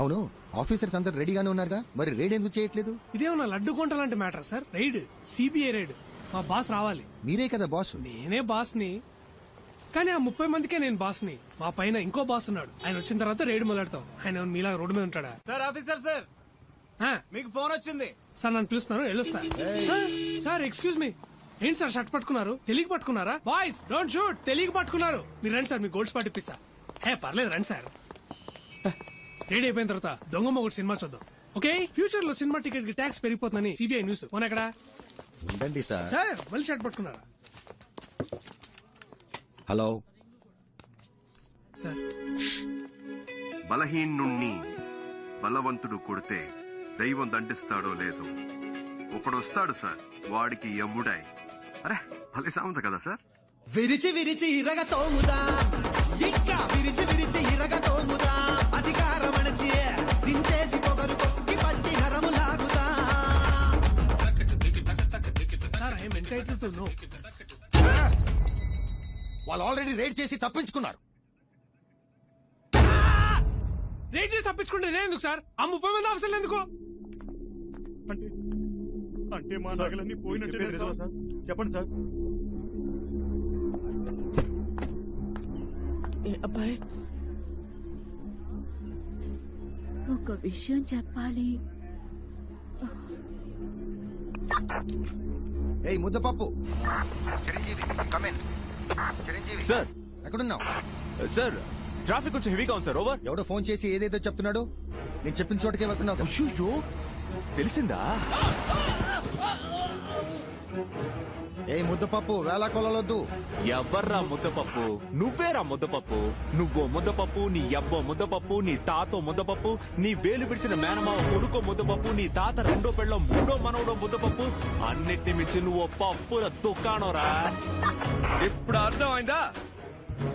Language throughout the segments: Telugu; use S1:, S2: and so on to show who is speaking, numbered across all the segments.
S1: అవును ఆఫీసర్స్ అందరు రెడీగానే ఉన్నారుగా. మరి రేడ్ ఎందుకు చేయట్లేదు?
S2: ఇదేమన్నా లడ్డు కొంట లాంటి matter sir? Raid CBI raid. మా బాస్ రావాలి.
S1: మీరే కదా బాస్?
S2: నేనే బాస్ని కానీ ఆ ముప్పై మందికే నేను బాస్ని మా పైన ఇంకో బాస్ ఉన్నాడు. ఆయన వచ్చిన తర్వాత రైడ్ మొదలెడతాం. ఆయన మీలాగా రోడ్డు మీద ఉంటాడా?
S3: Sir officer sir. మీకు ఫోన్ వచ్చింది.
S2: సార్ నన్ను పిలుస్తున్నారు. వెళ్ళొస్తా. Sir excuse me. ఏంటి సార్ షర్ట్ పట్టుకున్నారు? తెలియక పట్టుకున్నారా? Boys don't shoot. తెలియక పట్టుకున్నారు. మీరు రండి సార్ మీ గోల్డ్ స్పాట్ ఇప్పిస్తా. హే పర్లేదు రండి సార్. రెడీ అయిపోయిన తర్వాత దొంగ మొగుడు సినిమా చూద్దాం. ఓకే ఫ్యూచర్లో సినిమా టికెట్కి ట్యాక్స్ పెరిగిపోతుందని సిబిఐ న్యూస్ ఎక్కడ?
S1: ఉండండి సార్.
S2: సార్ మళ్ళీ షర్ట్ పట్టుకున్నారా?
S1: హలో.
S2: సార్.
S4: బలహీనుణ్ణి బలవంతుడు కొడితే దైవం దండిస్తాడో లేదో. ఒకడొస్తాడు సార్ వాడికి యముడాయ్ అరే భలే సామెత కదా సార్.
S5: విరిచి విరిచి ఇరగ తోముదా. ఇంకా విరిచి విరిచి ఇరగ తోముదా. అధికారం
S1: వాళ్ళు ఆల్రెడీ రేడ్ చేసి తప్పించుకున్నారు.
S2: రేట్ చేసి తప్పించుకుంటే నేను ఎందుకు సార్? ఆ ముప్పై మంది ఆఫీసర్లు ఎందుకు?
S6: అంటే మా నగలన్నీ పోయినట్టే సార్? చెప్పండి సార్.
S7: ఏ అబ్బాయి. ఒక విషయం చెప్పాలి.
S1: ఏయ్ ముద్దపప్పు.
S6: సార్.
S1: ఎక్కడున్నావు?
S6: సార్ ట్రాఫిక్ కొంచెం హెవీగా ఉంది సార్. ఓవర్
S1: ఎవడో ఫోన్ చేసి ఏదేదో చెప్తున్నాడు? నేను చెప్పిన చోటకే వెళ్తున్నావు.
S6: అయ్యో తెలిసిందా?
S1: ఏయ్ ముద్దపప్పు? వేళ కొలలొద్దు.
S6: ఎవర్రా ముద్దపప్పు? నువ్వేరా ముద్దపప్పు? నువ్వో ముద్దపప్పు నీ అబ్బో ముద్దపప్పు నీ తాతో ముద్దపప్పు నీ వేలు విడిచిన మేనమావ కొడుకో ముద్దపప్పు నీ తాత రెండో పెళ్ళం మూడో మనవడో ముద్దపప్పు అన్నిటిని మించి నువ్వు పప్పుల దుకాణంరా.
S8: ఇప్పుడు అర్థమైందా?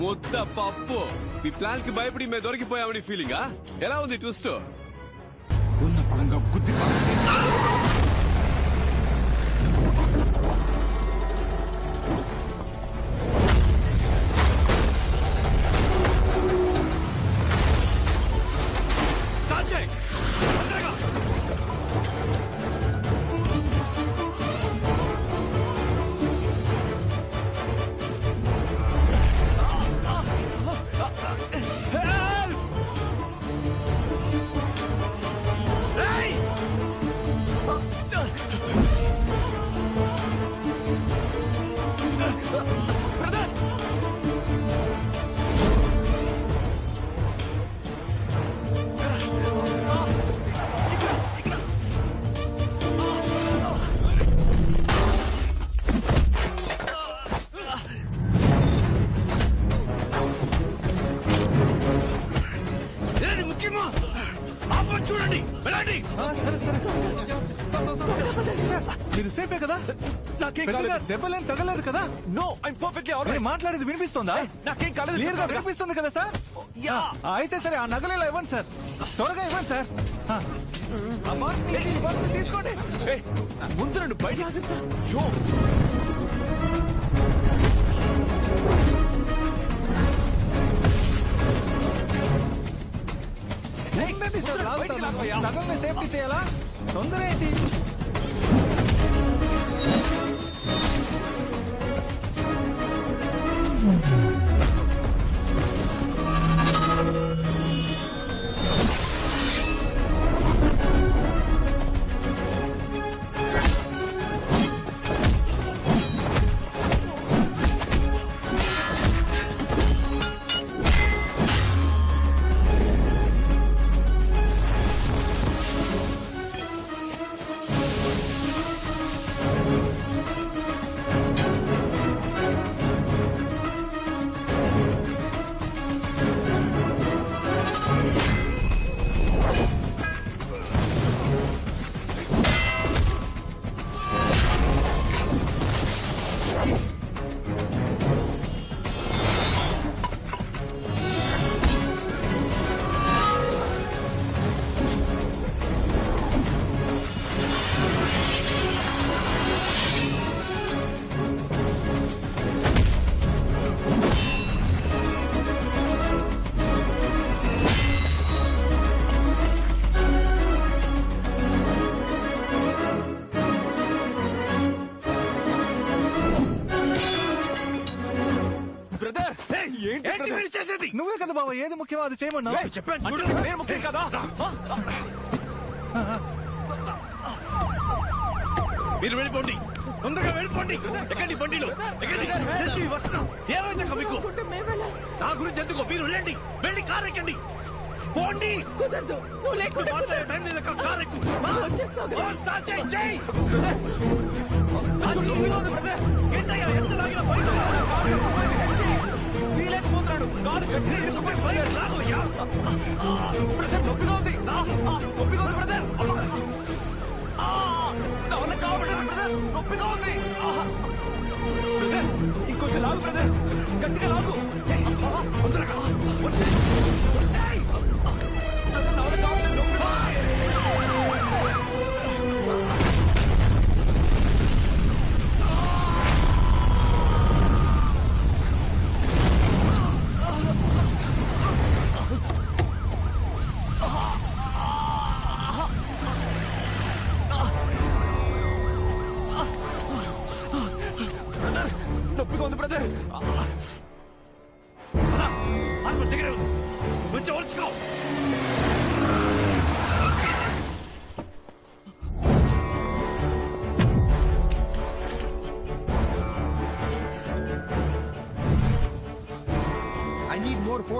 S8: ముద్ద పప్పు ఈ ప్లాన్కి భయపడి మేము దొరికిపోయామని ఫీలింగా ఎలా ఉంది ట్విస్ట్
S6: ఉన్న పడంగా గుద్ది
S5: మీరు సేఫే కదా?
S6: నాకేం కాలేదు.
S5: దెబ్బలేం తగలేదు కదా?
S6: నో ఐమ్ పర్ఫెక్ట్లీ
S5: మీరు
S6: ఆల్రైట్
S5: మాట్లాడేది వినిపిస్తుందా?
S6: నాకేం కాలేదు క్లియర్గా.
S5: వినిపిస్తుంది కదా సార్?
S6: యా.
S5: ఆ, అయితే సరే ఆ నగలేలా ఇవ్వండి సార్. త్వరగా ఇవ్వండి సార్. ఆ. బాక్స్ తీసుకోండి.
S6: ముందు రండి బయట సగం లాగవయ్యా.
S5: సేఫ్టీ చేయాలా తొందర ఏంటి
S3: నువ్వే కదా బాబా ఏది ముఖ్యమో అది చేయమన్నా
S8: చెప్పాను
S6: అంటే
S8: చూడు
S6: నేను ముఖ్యం కదా
S8: మీరు వెళ్ళిపోండి తొందరగా వెళ్ళిపోండి ఎక్కండి బండిలో ఎక్కండి వస్తున్నాం ఏమైంది మీకు నా గురించి ఎందుకో మీరు వెళ్ళండి వెళ్ళి కారు ఎక్కండి పోండి
S7: కుదరదు నువ్వు లేకుండా
S8: మాట్లాడే టైం లేదు అక్క, కారు ఎక్కు స్టార్ట్ చేయి, ఎంత లాగినా బయట
S6: తీయలేకపోతున్నాడు కాదు గట్టిగా ఇరుక్కుపోయి మరి
S8: లాగవయ్యా.
S6: బ్రదర్ నొప్పిగా ఉంది. నొప్పిగా ఉంది బ్రదర్ ఆ, నా వల్ల కావట్లేదు బ్రదర్ నొప్పిగా ఉంది. బ్రదర్ ఇంకొంచెం లాగు బ్రదర్ గట్టిగా లాగు. ఏయ్, వచ్చాయి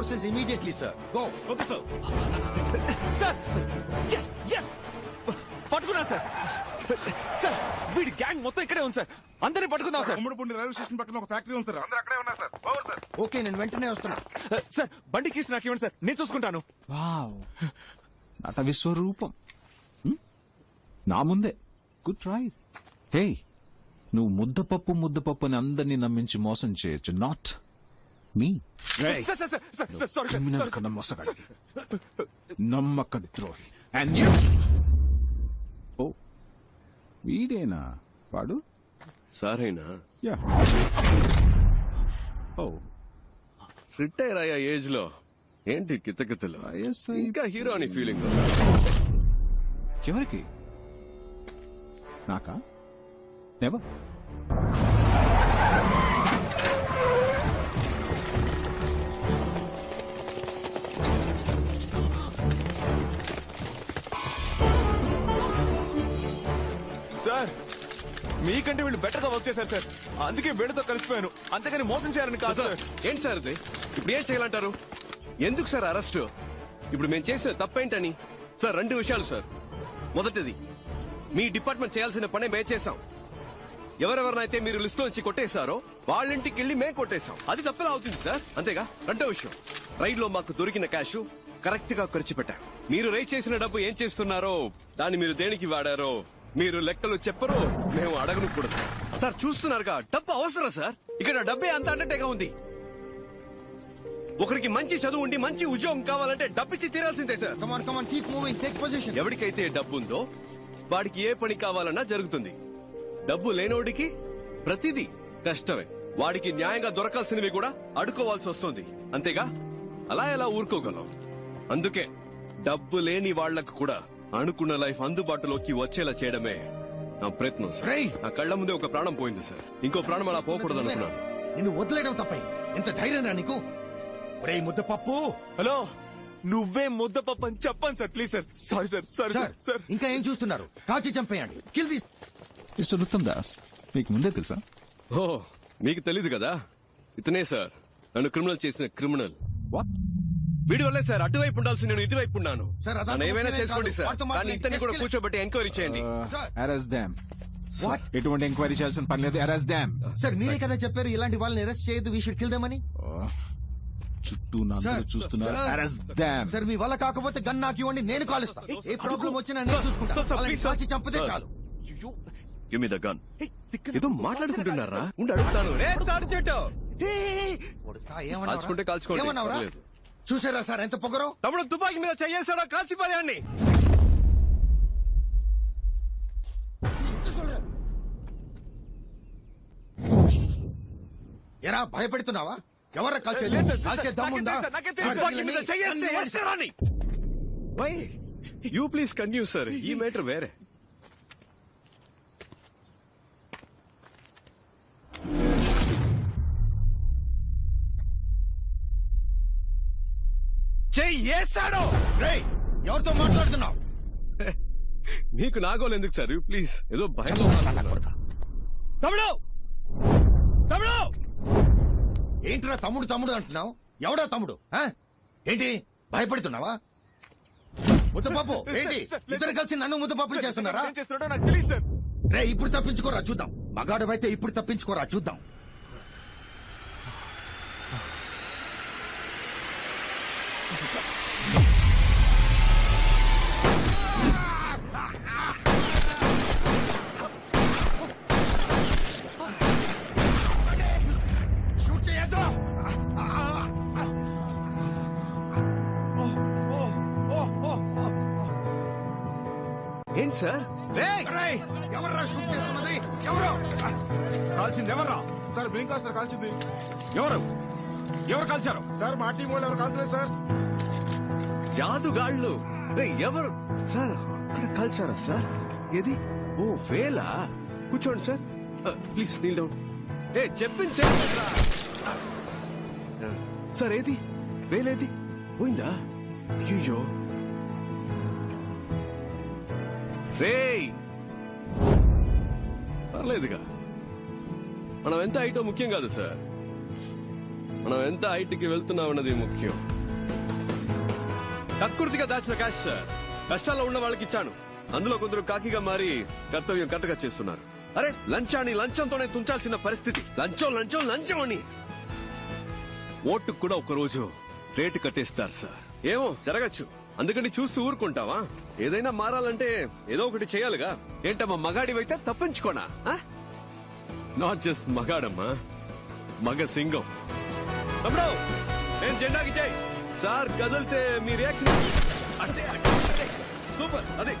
S1: forces immediately sir go
S8: okay sir
S6: sir yes yes పట్టుకున్నా సార్ సార్ వీడి గ్యాంగ్ మొత్తం ఇక్కడే ఉంది సార్ అందరినీ పట్టుకుందాం సార్
S3: ఉమ్మడిపూడి రైల్వే స్టేషన్ పక్కన ఒక ఫ్యాక్టరీ ఉంది సార్ అందరూ అక్కడే ఉన్నారు సార్ ఓవర్ సార్
S1: ఓకే నేను వెంటనే వస్తున్నా.
S6: సార్ బండి కీస్ నాకు ఇవ్వండి సార్ నేను చూసుకుంటాను.
S9: వావ్. నట విశ్వరూపం. హ్మ్? నా ముందే. గుడ్ ట్రై హే నువ్వు ముద్దపప్పు ముద్దపప్పు అని అందరినీ నమ్మించి మోసం చేయొచ్చు. నాట్ మీ నమ్మక ద్రోహి అండ్ యూ ఓ వీడేనా? వాడు?
S8: సారేనా?
S9: యా. ఓ
S8: రిటైర్ అయ్యా ఏజ్లో ఏంటి కితకితలు? ఇంకా హీరో అని ఫీలింగ్
S9: ఎవరికి? నాకా? నెవర్
S6: మీకంటే వీళ్ళు బెటర్గా వర్క్ చేశారు సార్ అందుకే వీళ్ళతో కలిసిపోయాను. అంతేగాని మోసం చేయాలని కాదు.
S8: సార్
S6: సార్
S8: ఏంటి సార్ ఇది? ఇప్పుడు ఏం చేయాలంటారు? ఎందుకు సార్ అరెస్ట్ ఇప్పుడు మేము చేసిన తప్పేంటని? సార్ రెండు విషయాలు సార్. మొదటిది మీ డిపార్ట్మెంట్ చేయాల్సిన పనే మేము చేశాం. ఎవరెవరినైతే మీరు లిస్ట్ నుంచి కొట్టేశారో వాళ్ళ ఇంటికి వెళ్ళి మేము కొట్టేశాం. అది తప్పేలా అవుతుంది సార్? అంతేగా? రెండో విషయం రైడ్లో మాకు దొరికిన క్యాష్ కరెక్ట్గా ఖర్చు పెట్టాం మీరు రైడ్ చేసిన డబ్బు ఏం చేస్తున్నారో దాన్ని మీరు దేనికి వాడారో మీరు లెక్కలు చెప్పరు మేము అడగను కూడా సార్ చూస్తున్నారుగా. డబ్బు అవసరం సార్. ఇక్కడ డబ్బే అంత అన్నట్టుగా ఉంది. ఒకరికి మంచి చదువు ఉండి మంచి ఉద్యోగం కావాలంటే డబ్బిచ్చి తీరాల్సిందే sir.
S1: Come on come on keep moving take position
S8: ఎవరికైతే డబ్బు ఉందో వాడికి ఏ పని కావాలన్నా జరుగుతుంది. డబ్బు లేనోడికి ప్రతిదీ కష్టమే. వాడికి న్యాయంగా దొరకాల్సినవి కూడా అడుకోవాల్సి వస్తుంది. అంతేగా? అలా ఎలా ఊరుకోగలం? అందుకే డబ్బు లేని వాళ్ళకు కూడా అనుకున్న లైఫ్ అందుబాటులోకి వచ్చేలా చేయడమే నా ప్రయత్నం సార్.
S1: రేయ్!
S8: నా కళ్ళ ముందే ఒక ప్రాణం పోయింది సార్. ఇంకో ప్రాణం అలా పోకూడదు అనుకున్నాను.
S1: నిన్ను వదిలేయడం తప్పై. ఎంత ధైర్యం నీకు? ఒరే ముద్ద పప్పు
S6: హలో నువ్వే ముద్దపప్పు అని చెప్పండి sir. Please sir. Sorry sir. Sorry
S1: sir
S6: sir. Sir
S1: ఇంకా ఏం చూస్తున్నారు? కాల్చి చంపేయండి. Kill this
S9: mister Uttam Das మీకు ముందే తెలుసా?
S8: ఓ మీకు తెలీదు కదా? ఇతనే సార్. నన్ను క్రిమినల్ చేసిన క్రిమినల్.
S9: వాట్
S8: వీడి వల్లే సార్ అటువైపు ఉండాల్సి నేను ఇటువైపు ఉన్నాను.
S1: సార్,
S8: నన్ను ఏమైనా చేసుకోండి
S1: కాదు.
S8: సార్. కానీ
S1: మాట్లాడి
S8: ఇతన్ని కూడా
S1: తీసుకెళ్ళి-
S8: కూర్చోబెట్టి ఎంక్వైరీ చేయండి.
S1: సార్.
S9: అరెస్ట్ దామ్
S1: వాట్
S9: ఎటువంటి ఎంక్వైరీ చేయాల్సిన పని లేదు. అరెస్ట్ దామ్
S1: సార్ మీరే కదా చెప్పారు ఇలాంటి వాళ్ళని అరెస్ట్ చేయొద్దు వీ షుడ్ కిల్ దెమ్ అని.
S9: చుట్టూ చూస్తున్నారు
S1: సార్.
S9: Arrest them
S1: sir. మీ వల్ల కాకపోతే గన్ నాకు ఇవ్వండి నేను కాలుస్తా. ఏ ప్రాబ్లం వచ్చినా నేను చూసుకుంటా. కాల్చి చంపితే. చాలు.
S8: గివ్ మీ ద గన్ ఏదో మాట్లాడుకుంటున్నారా? ఉండి అడుగుతాను రే తాడు చెట్టు? కాల్చుకుంటే కాల్చుకోండి,
S1: ఏమన్నావురా?
S8: పర్లేదు.
S1: చూసారా సార్ ఎంత పొగరో?
S8: తమ్ముడు తుపాకీ మీద కాల్చి పారేయండి
S1: ఎరా భయపెడుతున్నావా? ఎవరా కాల్చే
S6: లేదు సార్,
S1: కాల్చే
S6: సార్,
S1: దమ్ముందా
S6: నాకేం తెలుసు, నాకేం తెలుసు.
S8: తుపాకీ మీద చెయ్యేస్తే వేస్తారని వై యూ ప్లీజ్ కన్యూ సార్ ఈ మ్యాటర్ వేరే.
S1: వేస్తాడు రేయ్ ఎవరితో మాట్లాడుతున్నావు?
S8: మీకు నాగోలు ఎందుకు సార్? ప్లీజ్ ఏదో భయంలో ఉన్నారు.
S2: తమ్ముడు! తమ్ముడు!
S1: ఏంట్రా తమ్ముడు తమ్ముడు అంటున్నావు? ఎవడా తమ్ముడు ఆ? ఏంటి భయపడుతున్నావా? ముద్దపప్పు ఏంటి ఇద్దరు కలిసి నన్ను ముద్దపప్పు చేస్తున్నారా?
S3: ఏం చేస్తున్నాడో నాకు తెలియదు సార్.
S1: రే ఇప్పుడు తప్పించుకోరా చూద్దాం. మగాడవైతే ఇప్పుడు తప్పించుకోరా చూద్దాం షూట్ చేయొద్దు
S8: ఏంటి సార్?
S1: ఎవర్రా షూట్ చేస్తున్నది? ఎవరు?
S3: కాల్చింది ఎవర్రా? సార్ బ్లింక్ సార్ కాల్చింది.
S6: ఎవరు? ఎవరు కాల్చారు
S3: సార్ మా టీం వాళ్ళు ఎవరు కాల్చలేదు సార్.
S8: జాదుగాళ్ళు. రే ఎవరు? సార్ అక్కడ కలిసారా సార్? ఏది? ఓ వేలా? కూర్చోండి సార్. ప్లీజ్ నీల్ డౌన్ ఏ చెప్పించండి సార్ ఏది? వేలేది? పోయిందా? అయ్యో పర్లేదుగా. మనం ఎంత హైటో ముఖ్యం కాదు సార్. మనం ఎంత హైట్కి వెళ్తున్నామన్నది ముఖ్యం. కక్కుర్తిగా దాచిన క్యాష్ సార్ కష్టాల్లో ఉన్న వాళ్ళకి ఇచ్చాను. అందులో కొందరు కాకిగా మారి కర్తవ్యం కరెక్ట్గా చేస్తున్నారు. అరే లంచాన్ని లంచంతోనే తుంచాల్సిన పరిస్థితి. లంచం లంచం లంచం అని. ఓటుకు కూడా ఒకరోజు రేటు కట్టేస్తారు సార్ ఏమో జరగచ్చు. అందుకని చూస్తూ ఊరుకుంటావా? ఏదైనా మారాలంటే ఏదో ఒకటి చేయాలిగా. ఏంటమ్మా మగాడివైతే తప్పించుకోనా? నాట్ జస్ట్ మగాడమ్మా మగ సింగం. తమ్ముడు నేను జెండాకి జై సార్ కదిలితే మీ రియాక్షన్. సూపర్ అదే.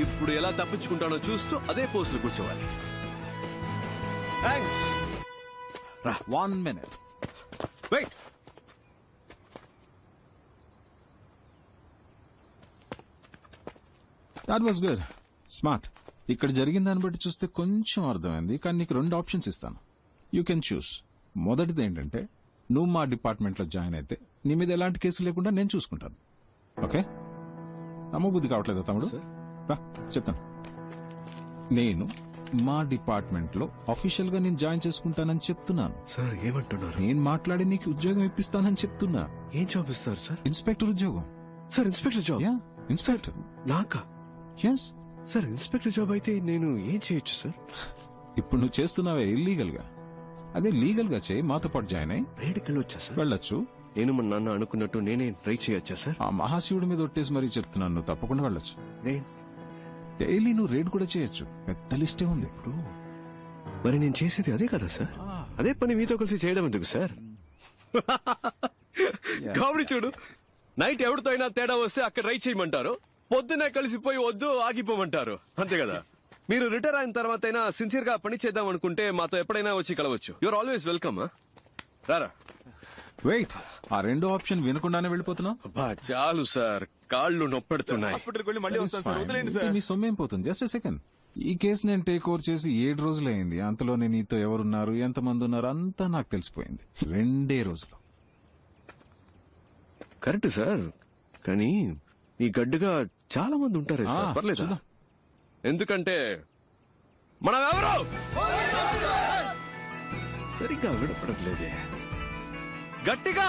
S8: ఇప్పుడు ఎలా తప్పించుకుంటానో చూస్తూ అదే పోజులు కూర్చోవాలి. Thanks
S9: one minute
S8: wait
S9: that was good smart ఇక్కడ జరిగిన దాన్ని బట్టి చూస్తే కొంచెం అర్థమైంది కానీ నీకు రెండు ఆప్షన్స్ ఇస్తాను. యూ కెన్ చూస్ మొదటిది ఏంటంటే నువ్వు మా డిపార్ట్మెంట్లో జాయిన్ అయితే నీ మీద ఎలాంటి కేసు లేకుండా నేను చూసుకుంటాను. ఓకే? నమ్మబుద్ధి కావట్లేదా తమ్ముడు? రా, చెప్తాను. నేను మా డిపార్ట్మెంట్లో అఫీషియల్గా నేను జాయిన్ చేసుకుంటానని చెప్తున్నాను.
S8: సార్ ఏమంటున్నారు?
S9: నేను మాట్లాడి నీకు ఉద్యోగం ఇప్పిస్తానని చెప్తున్నా.
S8: ఏం జాబ్ ఇస్తారు సార్?
S9: ఇన్స్పెక్టర్ ఉద్యోగం.
S8: Sir inspector job?
S9: Ya inspector.
S8: నాకా?
S9: ఎస్
S8: సార్ ఇన్స్పెక్టర్ జాబ్ అయితే నేను ఏం చేయొచ్చు సార్?
S9: ఇప్పుడు నువ్వు చేస్తున్నావే ఇల్లీగల్గా. అదే లీగల్గా చేయి మాతో పాటు జాయిన్ అయ్యి.
S8: రైడ్కి వెళ్ళొచ్చా సార్?
S9: వెళ్ళొచ్చు.
S8: నేను మా నాన్న అనుకున్నట్టు నేనే ట్రై చేయొచ్చా సార్?
S9: ఆ మహాశివుడి మీద ఒట్టేసి మరీ చెప్తున్నాను నువ్వు తప్పకుండా వెళ్ళొచ్చు. డైలీ నువ్వు రేడ్ కూడా చేయొచ్చు. పెద్ద లిస్టే ఉంది. ఇప్పుడు
S8: మరి నేను చేసేది అదే కదా సార్? అదే పని మీతో కలిసి చేయడం ఎందుకు సార్? కామెడీ చూడు నైట్ ఎవరితో అయినా తేడా వస్తే అక్కడ రైట్ చేయమంటారు. పొద్దునే కలిసిపోయి వద్దు ఆగిపోమంటారు. అంతే కదా? మీరు రిటైర్ అయిన తర్వాత అయినా సిన్సియర్గా పని చేద్దాం అనుకుంటే మాతో ఎప్పుడైనా వచ్చి కలవచ్చు. యువర్ ఆల్వేస్ వెల్కమ్ రారా.
S9: వెయిట్ ఆ రెండో ఆప్షన్ వినకుండానే వెళ్ళిపోతున్నావు?
S8: అబ్బా చాలు సార్. కాళ్ళు నొప్పెడుతున్నాయి.
S3: హాస్పిటల్కి వెళ్ళి మళ్ళీ వస్తాను సార్. వదిలేండి
S9: సొమ్మేం పోతుంది? జస్ట్ సెకండ్ ఈ కేసు నేను టేక్ ఓవర్ చేసి ఏడు రోజులైంది. అంతలోనే నీతో ఎవరున్నారు ఎంతమంది ఉన్నారు అంతా నాకు తెలిసిపోయింది. రెండే రోజులు.
S8: కరెక్ట్ సార్ కానీ ఈ గడ్డుగా చాలా మంది ఉంటారే సార్
S9: ఆ,
S8: పర్లేదా?
S9: చూద్దాం.
S8: ఎందుకంటే మనం ఎవరు సరిగ్గా వినపడట్లేదే. గట్టిగా!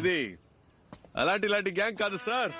S8: ఇది అలాంటి ఇలాంటి గ్యాంగ్ కాదు సార్.